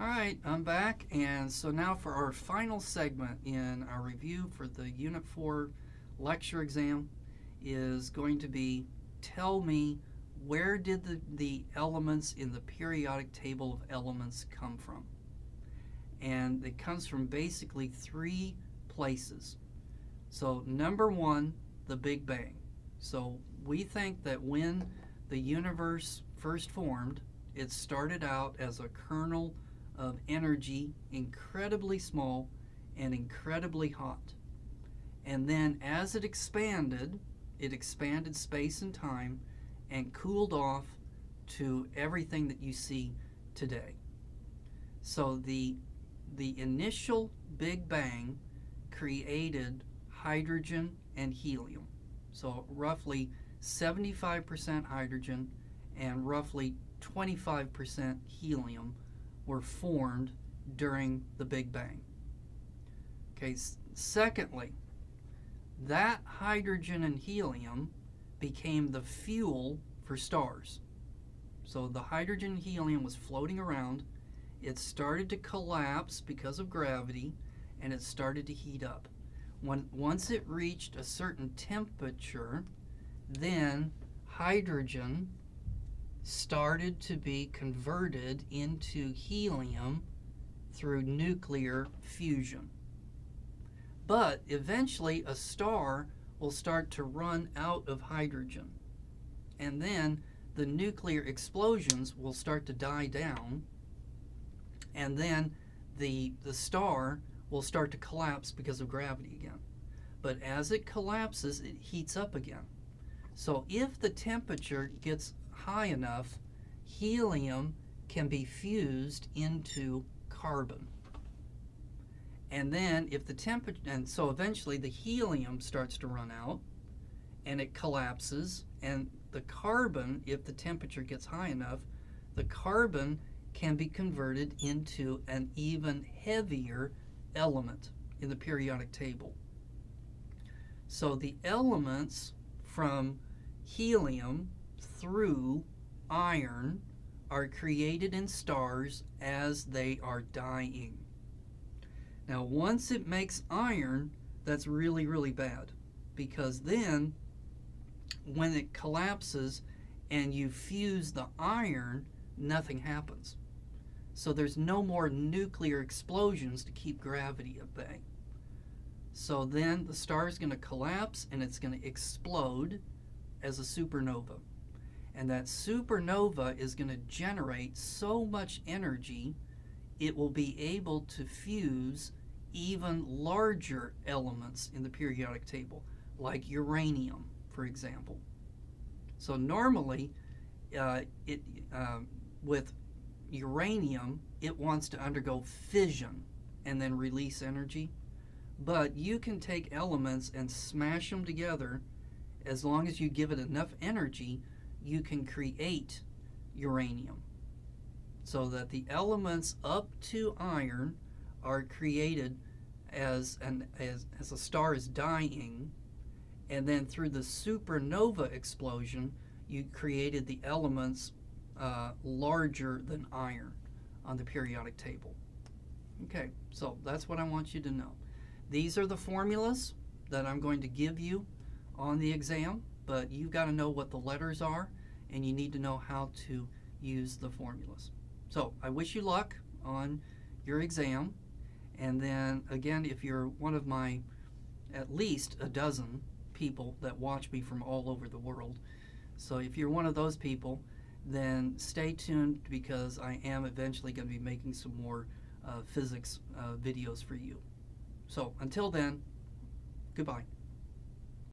All right, I'm back, and so now for our final segment in our review for the Unit 4 lecture exam is going to be tell me where did the, the elements in the periodic table of elements come from? And it comes from basically three places. So number one, the Big Bang. So we think that when the universe first formed, it started out as a kernel of energy, incredibly small and incredibly hot. And then as it expanded, it expanded space and time and cooled off to everything that you see today. So the the initial Big Bang created hydrogen and helium. So roughly 75% hydrogen and roughly 25% helium were formed during the Big Bang. Okay, secondly, that hydrogen and helium became the fuel for stars. So the hydrogen and helium was floating around. It started to collapse because of gravity and it started to heat up. When, once it reached a certain temperature, then hydrogen started to be converted into helium through nuclear fusion. But eventually, a star will start to run out of hydrogen. And then the nuclear explosions will start to die down. And then the, the star will start to collapse because of gravity again. But as it collapses, it heats up again. So if the temperature gets high enough, helium can be fused into carbon. And then if the temperature, and so eventually the helium starts to run out and it collapses and the carbon, if the temperature gets high enough, the carbon can be converted into an even heavier element in the periodic table. So the elements from helium through iron are created in stars as they are dying. Now, once it makes iron, that's really, really bad because then when it collapses and you fuse the iron, nothing happens. So there's no more nuclear explosions to keep gravity at bay. So then the star is going to collapse and it's going to explode as a supernova. And that supernova is going to generate so much energy, it will be able to fuse even larger elements in the periodic table, like uranium, for example. So normally, uh, it uh, with uranium, it wants to undergo fission and then release energy. But you can take elements and smash them together as long as you give it enough energy, you can create uranium. So that the elements up to iron are created as, an, as, as a star is dying, and then through the supernova explosion, you created the elements uh, larger than iron on the periodic table. Okay, so that's what I want you to know. These are the formulas that I'm going to give you on the exam, but you've got to know what the letters are and you need to know how to use the formulas. So I wish you luck on your exam. And then again, if you're one of my at least a dozen people that watch me from all over the world, so if you're one of those people, then stay tuned because I am eventually going to be making some more uh, physics uh, videos for you. So until then, goodbye.